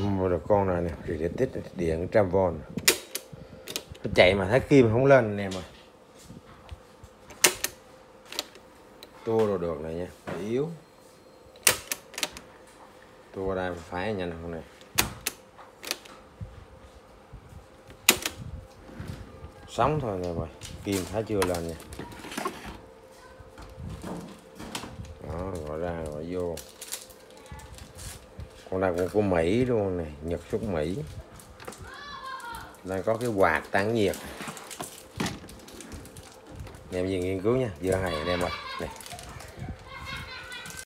mua được con này này thì điện tích điện trăm v nó chạy mà thấy kim không lên anh em ơi tua đồ được này nha yếu. Tua đây phải nhanh không này sống thôi nè mày, kim thấy chưa lên nha. Đó, gọi ra, gọi vô con này cũng của Mỹ luôn này Nhật xuất Mỹ. Đây có cái quạt tán nhiệt. Anh em gì nghiên cứu nha vừa hay anh em ơi này